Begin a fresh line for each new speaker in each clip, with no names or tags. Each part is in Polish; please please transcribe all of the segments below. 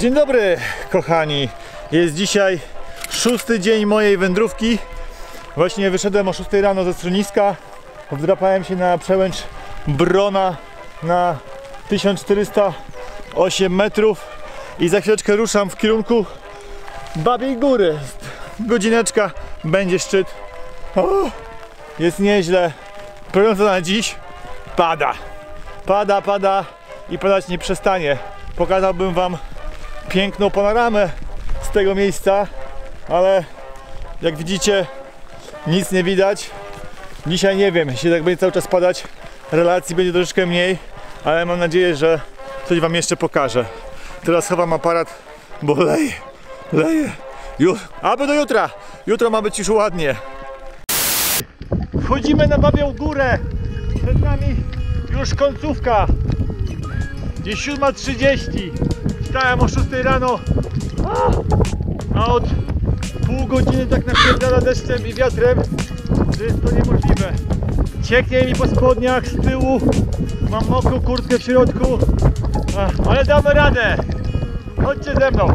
Dzień dobry, kochani. Jest dzisiaj szósty dzień mojej wędrówki. Właśnie wyszedłem o 6 rano ze schroniska. Wdrapałem się na przełęcz Brona na 1408 metrów i za chwileczkę ruszam w kierunku Babiej Góry. Godzineczka, będzie szczyt. O, jest nieźle. Prognoza na dziś pada. Pada, pada i padać nie przestanie. Pokazałbym wam piękną panoramę z tego miejsca, ale jak widzicie nic nie widać. Dzisiaj nie wiem, jeśli tak będzie cały czas padać, relacji będzie troszeczkę mniej, ale mam nadzieję, że coś wam jeszcze pokażę. Teraz chowam aparat, bo leje, leje. Ju, aby do jutra. Jutro ma być już ładnie. Wchodzimy na Babią Górę. Przed nami już końcówka. Gdzieś 7.30. Wstałem o 6 rano. A od pół godziny tak napierdala deszczem i wiatrem, że jest to niemożliwe. Cieknie mi po spodniach z tyłu. Mam mokrą kurtkę w środku. Ale damy radę. Chodźcie ze mną.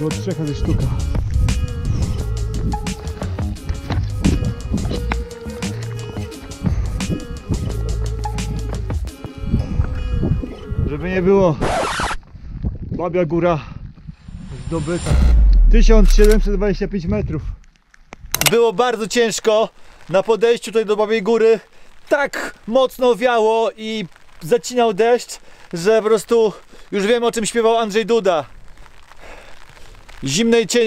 Do trzech razy sztuka. Żeby nie było, Babia Góra zdobyta. 1725 metrów. Było bardzo ciężko na podejściu tutaj do Babiej Góry. Tak mocno wiało i zacinał deszcz, że po prostu już wiem o czym śpiewał Andrzej Duda zimnej, cie,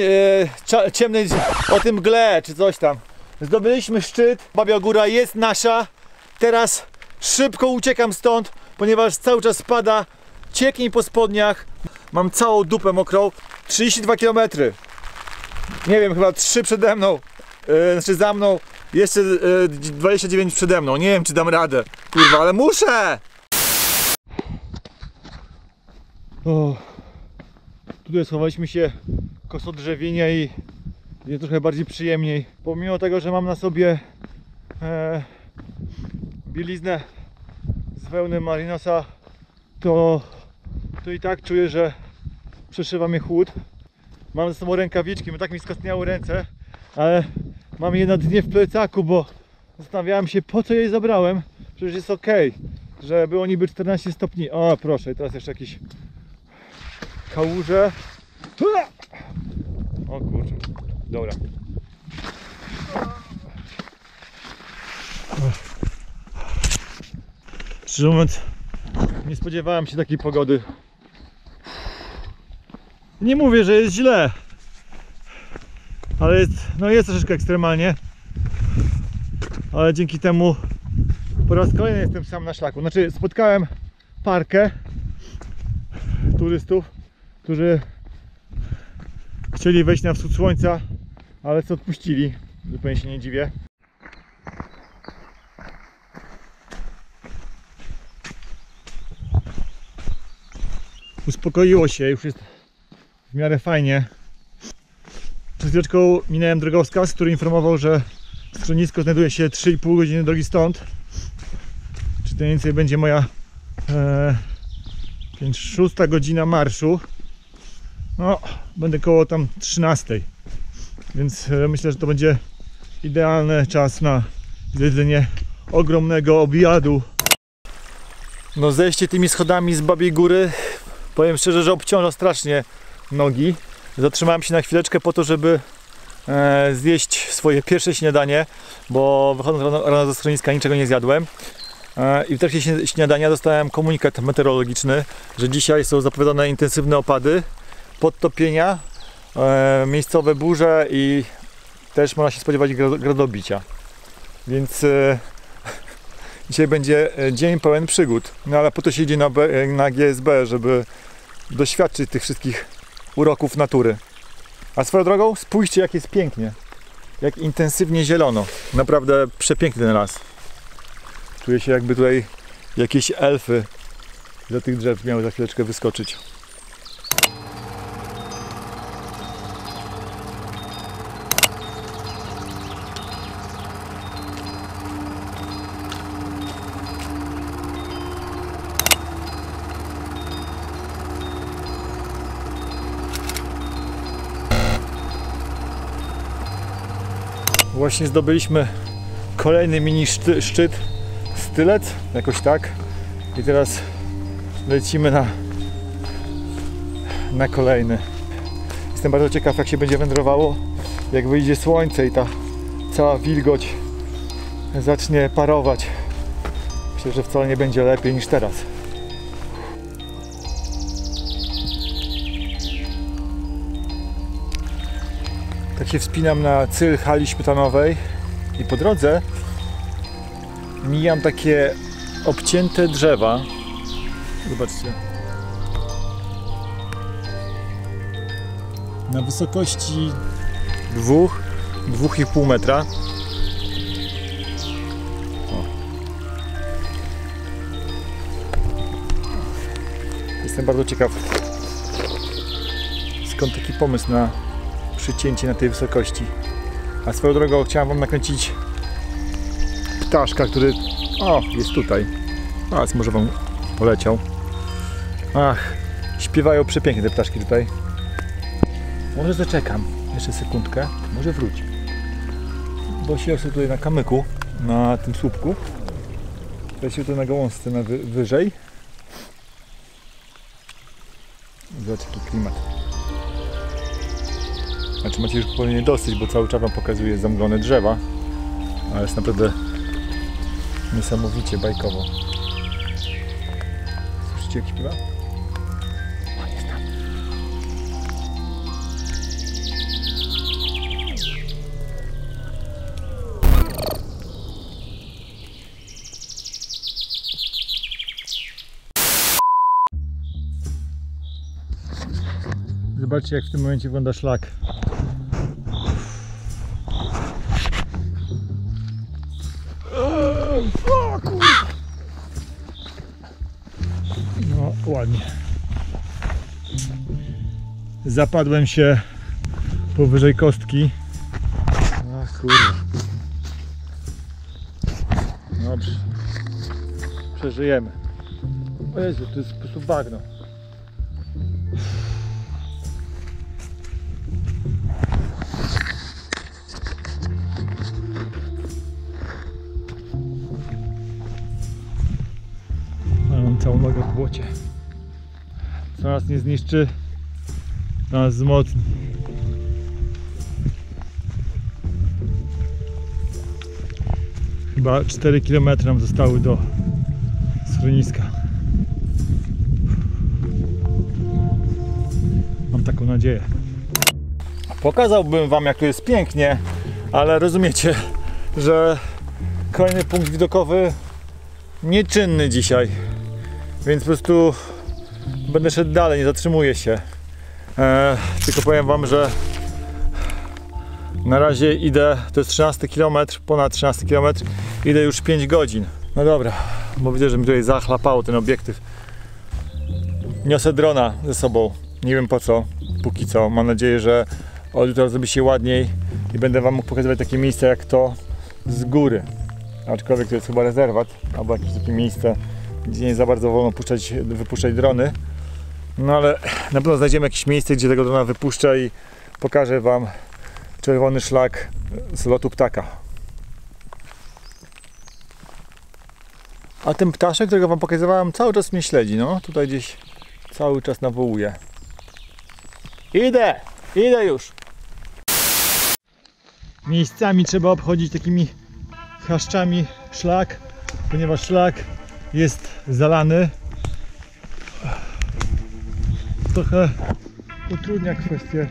e, ciemnej, o tym mgle czy coś tam. Zdobyliśmy szczyt, Babia Góra jest nasza. Teraz szybko uciekam stąd, ponieważ cały czas spada, cieknie po spodniach. Mam całą dupę mokrą. 32 km. Nie wiem, chyba 3 przede mną. E, znaczy za mną. Jeszcze e, 29 przede mną. Nie wiem, czy dam radę. Kurwa, ale muszę! O. Tutaj schowaliśmy się koło drzewienia i jest trochę bardziej przyjemniej. Pomimo tego, że mam na sobie e, bieliznę z wełny marinosa, to, to i tak czuję, że przeszywa mnie chłód. Mam ze sobą rękawiczki, bo tak mi skostniały ręce, ale mam je na dnie w plecaku, bo zastanawiałem się po co jej zabrałem. Przecież jest ok, że było niby 14 stopni. O proszę, teraz jeszcze jakiś kałuże. O kurczę, dobra. Szczerze mówiąc, nie spodziewałem się takiej pogody. Nie mówię, że jest źle, ale jest, no jest troszeczkę ekstremalnie. Ale dzięki temu po raz kolejny jestem sam na szlaku. Znaczy spotkałem parkę turystów, którzy chcieli wejść na wschód słońca, ale co odpuścili. Zupełnie się nie dziwię. Uspokoiło się, już jest w miarę fajnie. Przed chwileczką minąłem drogowskaz, który informował, że schronisko znajduje się 3,5 godziny drogi stąd. Czy to mniej więcej będzie moja e, 5, 6 godzina marszu. No, będę koło tam 13. Więc e, myślę, że to będzie idealny czas na zjedzenie ogromnego obiadu. No zejście tymi schodami z Babiej Góry, powiem szczerze, że obciąża strasznie nogi. Zatrzymałem się na chwileczkę po to, żeby e, zjeść swoje pierwsze śniadanie, bo wychodząc rano, rano ze schroniska niczego nie zjadłem. E, I w trakcie śni- śniadania dostałem komunikat meteorologiczny, że dzisiaj są zapowiadane intensywne opady, podtopienia, e, miejscowe burze i też można się spodziewać gra- gradobicia. Więc e, dzisiaj będzie e, dzień pełen przygód. No ale po to się idzie na, B, na GSB, żeby doświadczyć tych wszystkich uroków natury. A swoją drogą, spójrzcie jak jest pięknie. Jak intensywnie zielono. Naprawdę przepiękny ten las. Czuję się jakby tutaj jakieś elfy za tych drzew miały za chwileczkę wyskoczyć. Właśnie zdobyliśmy kolejny mini szczyt, stylec, jakoś tak. I teraz lecimy na, na kolejny. Jestem bardzo ciekaw, jak się będzie wędrowało, jak wyjdzie słońce i ta cała wilgoć zacznie parować. Myślę, że wcale nie będzie lepiej niż teraz. Tak się wspinam na cyl hali śmietanowej i po drodze mijam takie obcięte drzewa. Zobaczcie. Na wysokości dwóch, dwóch i pół metra. O. Jestem bardzo ciekaw skąd taki pomysł na przycięcie na tej wysokości. A swoją drogą chciałem Wam nakręcić ptaszka, który o, jest tutaj. A, może Wam poleciał. Ach, śpiewają przepięknie te ptaszki tutaj. Może zaczekam jeszcze sekundkę, może wróć. Bo się sobie tutaj na kamyku, na tym słupku. Się tu na gałązce na wy, wyżej. Zobacz jaki klimat. Znaczy macie już powinien dosyć, bo cały czas wam pokazuje zamglone drzewa. Ale jest naprawdę niesamowicie bajkowo. Słyszycie jak śpiewa? O, jest tam. Zobaczcie jak w tym momencie wygląda szlak. Zapadłem się powyżej kostki. A kurwa. Dobrze. Przeżyjemy. O Jezu, to jest po prostu bagno. Mam całą nogę w błocie. Co nas nie zniszczy, nas wzmocni. Chyba 4 km nam zostały do schroniska. Mam taką nadzieję. Pokazałbym Wam, jak tu jest pięknie, ale rozumiecie, że kolejny punkt widokowy nieczynny dzisiaj. Więc po prostu będę szedł dalej, nie zatrzymuję się. E, tylko powiem Wam, że na razie idę, to jest 13 km, ponad 13 km, idę już 5 godzin. No dobra, bo widzę, że mi tutaj zachlapało ten obiektyw. Niosę drona ze sobą, nie wiem po co, póki co. Mam nadzieję, że od jutra zrobi się ładniej i będę Wam mógł pokazywać takie miejsca jak to z góry. Aczkolwiek to jest chyba rezerwat, albo jakieś takie miejsce, gdzie nie za bardzo wolno puszczać, wypuszczać drony. No ale na pewno znajdziemy jakieś miejsce, gdzie tego drona wypuszczę i pokażę Wam czerwony szlak z lotu ptaka. A ten ptaszek, którego Wam pokazywałem, cały czas mnie śledzi. No, tutaj gdzieś cały czas nawołuje. Idę! Idę już! Miejscami trzeba obchodzić takimi chaszczami szlak, ponieważ szlak jest zalany. Trochę utrudnia kwestię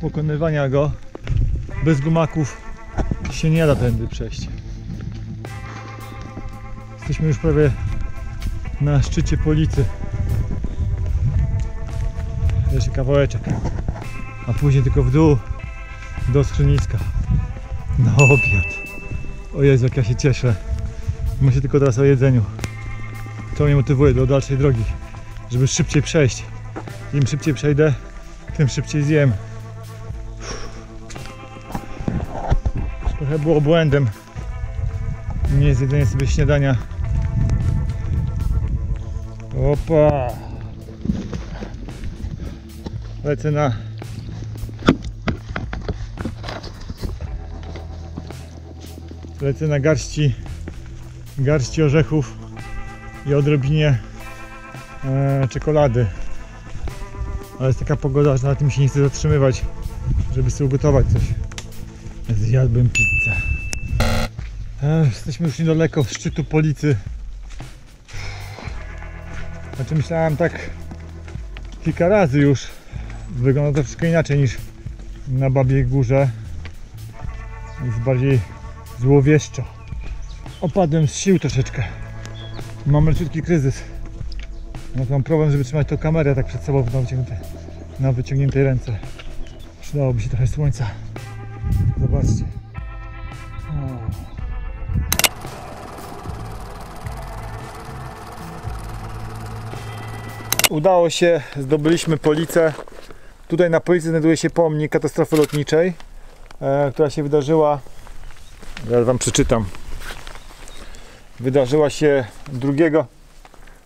pokonywania go. Bez gumaków się nie da tędy przejść. Jesteśmy już prawie na szczycie policy. Jeszcze kawałeczek. a później tylko w dół do schroniska. Na obiad. O Jezu, jak ja się cieszę. Myślę tylko teraz o jedzeniu. To mnie motywuje do dalszej drogi, żeby szybciej przejść. Im szybciej przejdę, tym szybciej zjem. Trochę było błędem nie zjedzenie sobie śniadania. Opa! Lecę na lecę na garści garści orzechów i odrobinie e, czekolady. Ale jest taka pogoda, że na tym się nie chcę zatrzymywać, żeby sobie ugotować coś. Zjadłbym pizzę. Jesteśmy już niedaleko szczytu Policy. Znaczy myślałem tak kilka razy już. Wygląda to troszkę inaczej niż na Babiej Górze. Jest bardziej złowieszczo. Opadłem z sił troszeczkę. Mam leciutki kryzys. No mam problem, żeby trzymać tą kamerę tak przed sobą na wyciągniętej, na wyciągniętej ręce. Przydałoby się trochę słońca. Zobaczcie. Udało się, zdobyliśmy policę. Tutaj na policji znajduje się pomnik katastrofy lotniczej, e, która się wydarzyła. Ja wam przeczytam. Wydarzyła się 2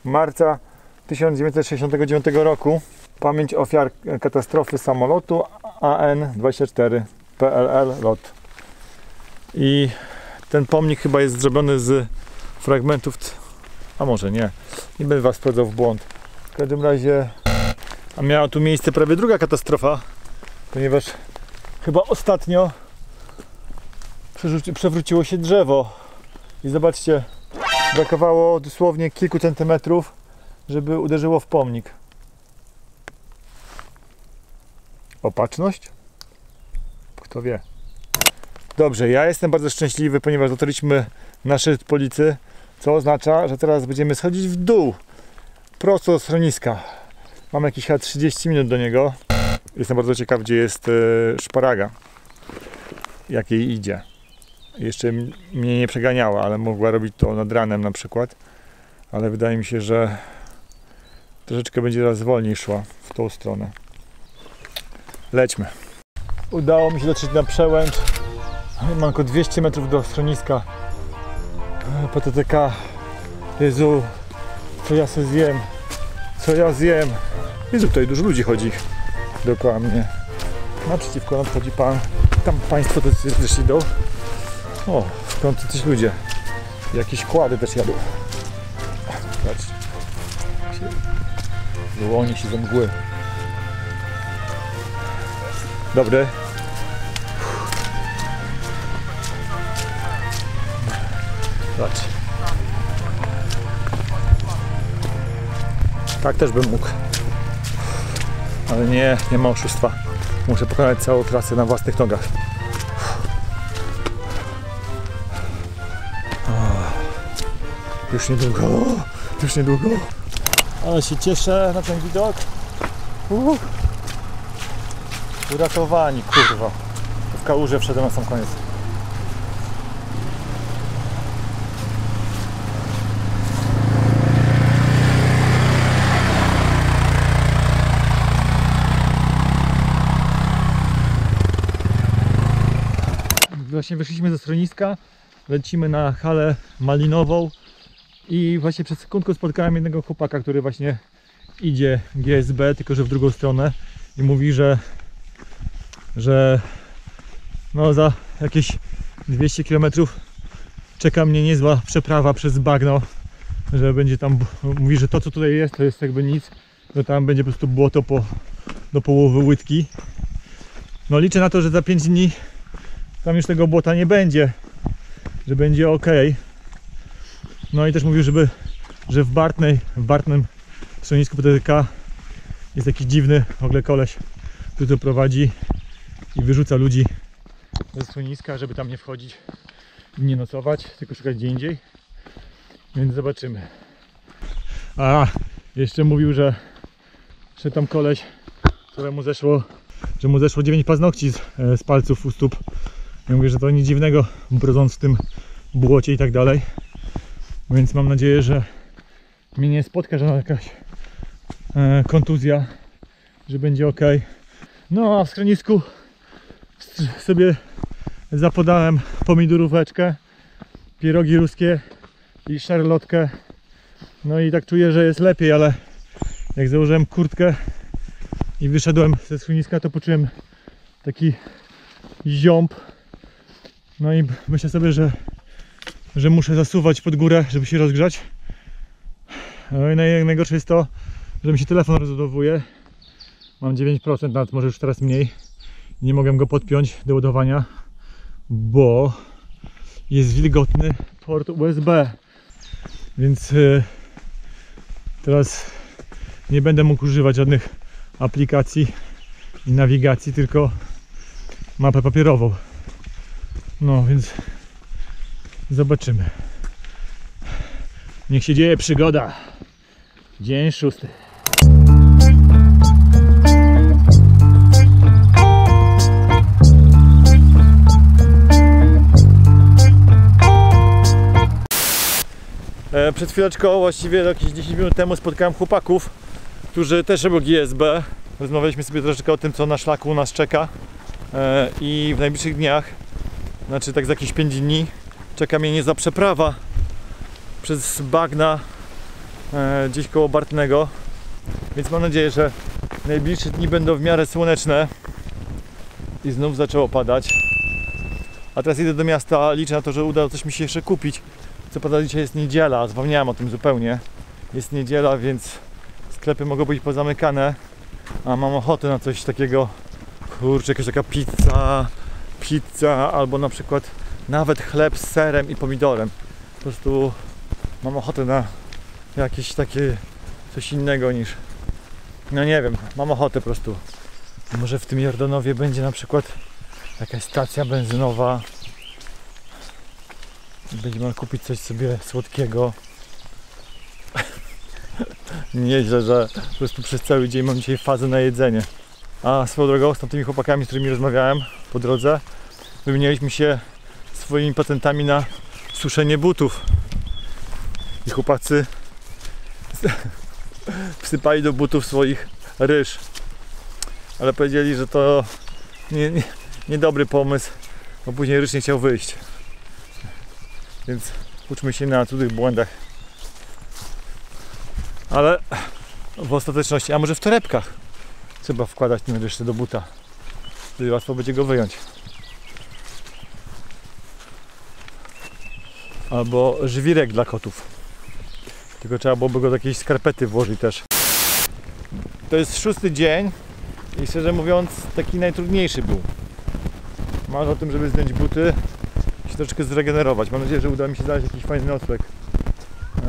marca 1969 roku. Pamięć ofiar katastrofy samolotu AN-24 PLL LOT. I ten pomnik chyba jest zrobiony z fragmentów, a może nie, nie będę was wprowadzał w błąd. W każdym razie, a miała tu miejsce prawie druga katastrofa, ponieważ chyba ostatnio przewróciło się drzewo. I zobaczcie, brakowało dosłownie kilku centymetrów, żeby uderzyło w pomnik. Opatrzność? Kto wie. Dobrze, ja jestem bardzo szczęśliwy, ponieważ dotarliśmy na szczyt policy, co oznacza, że teraz będziemy schodzić w dół, prosto do schroniska. Mam jakieś chyba 30 minut do niego. Jestem bardzo ciekaw, gdzie jest e, szparaga, jak jej idzie. Jeszcze mnie nie przeganiała, ale mogła robić to nad ranem na przykład. Ale wydaje mi się, że troszeczkę będzie teraz wolniej szła w tą stronę. Lećmy. Udało mi się dotrzeć na przełęcz. Mam tylko 200 metrów do schroniska E, PTTK. Jezu, co ja sobie zjem? Co ja zjem? Jezu, tutaj dużo ludzi chodzi dookoła mnie. Naprzeciwko nam chodzi pan. Tam państwo też, idą. O, w końcu coś ludzie. Jakieś kłady też jadą. Patrzcie. Wyłoni się ze mgły. Dobry. Zobacz. Tak też bym mógł. Ale nie, nie ma oszustwa. Muszę pokonać całą trasę na własnych nogach. Już niedługo, już niedługo. Ale się cieszę na ten widok. Uratowani, kurwa. W kałuże wszedłem na sam koniec. Właśnie wyszliśmy ze schroniska, lecimy na halę malinową i właśnie przed sekundką spotkałem jednego chłopaka, który właśnie idzie GSB, tylko że w drugą stronę i mówi, że że no za jakieś 200 km czeka mnie niezła przeprawa przez bagno, że będzie tam, mówi, że to co tutaj jest, to jest jakby nic, że tam będzie po prostu błoto po, do połowy łydki. No liczę na to, że za 5 dni tam już tego błota nie będzie, że będzie ok. No i też mówił, żeby, że w Bartnej, w Bartnym schronisku PTK jest jakiś dziwny w ogóle koleś, który to prowadzi i wyrzuca ludzi ze schroniska, żeby tam nie wchodzić i nie nocować, tylko szukać gdzie indziej. Więc zobaczymy. A, jeszcze mówił, że, że tam koleś, któremu zeszło że mu zeszło 9 paznokci z, e, z palców u stóp. Ja mówię, że to nic dziwnego, brodząc w tym błocie i tak dalej. Więc mam nadzieję, że mnie nie spotka żadna jakaś e, kontuzja, że będzie ok. No a w schronisku sobie zapodałem pomidoróweczkę, pierogi ruskie i szarlotkę. No i tak czuję, że jest lepiej, ale jak założyłem kurtkę i wyszedłem ze schroniska, to poczułem taki ziąb. No i myślę sobie, że, że muszę zasuwać pod górę, żeby się rozgrzać. No i naj- najgorsze jest to, że mi się telefon rozładowuje. Mam 9%, nawet może już teraz mniej. Nie mogę go podpiąć do ładowania, bo jest wilgotny port USB. Więc y, teraz nie będę mógł używać żadnych aplikacji i nawigacji, tylko mapę papierową. No więc zobaczymy. Niech się dzieje przygoda. Dzień szósty. E, Przed chwileczką, właściwie jakieś 10 minut temu spotkałem chłopaków, którzy też robią GSB. Rozmawialiśmy sobie troszeczkę o tym, co na szlaku nas czeka. E, I w najbliższych dniach, znaczy tak za jakieś 5 dni, czeka mnie niezła przeprawa przez bagna e, gdzieś koło Bartnego. Więc mam nadzieję, że najbliższe dni będą w miarę słoneczne i znów zaczęło padać. A teraz idę do miasta, liczę na to, że uda coś mi się jeszcze kupić. Co prawda dzisiaj jest niedziela, zapomniałem o tym zupełnie. Jest niedziela, więc sklepy mogą być pozamykane, a mam ochotę na coś takiego, kurczę, jakaś taka pizza, pizza, albo na przykład nawet chleb z serem i pomidorem. Po prostu mam ochotę na jakieś takie coś innego niż, no nie wiem, mam ochotę po prostu. Może w tym Jordanowie będzie na przykład jakaś stacja benzynowa, Będziemy mogli kupić coś sobie słodkiego. Nieźle, że po prostu przez cały dzień mam dzisiaj fazę na jedzenie. A swoją drogą z tamtymi chłopakami, z którymi rozmawiałem po drodze, wymienialiśmy się swoimi patentami na suszenie butów. I chłopacy wsypali do butów swoich ryż. Ale powiedzieli, że to nie, nie, niedobry pomysł, bo później ryż nie chciał wyjść. Więc uczmy się na cudzych błędach. Ale w ostateczności, a może w torebkach trzeba wkładać ten ryż do buta. Wtedy łatwo będzie go wyjąć. Albo żwirek dla kotów. Tylko trzeba byłoby go do jakiejś skarpety włożyć też. To jest szósty dzień i szczerze mówiąc taki najtrudniejszy był. Marzę o tym, żeby zdjąć buty się troszeczkę zregenerować. Mam nadzieję, że uda mi się znaleźć jakiś fajny nocleg.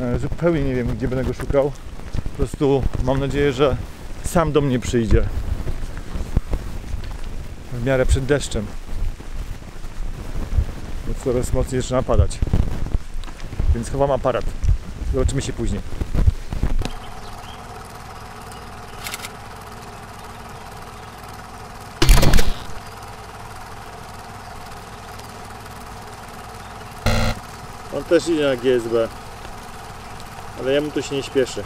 E, zupełnie nie wiem, gdzie będę go szukał. Po prostu mam nadzieję, że sam do mnie przyjdzie. W miarę przed deszczem. Bo coraz mocniej zaczyna padać. Więc chowam aparat. Zobaczymy się później. On też idzie na GSB. Ale jemu to się nie śpieszy.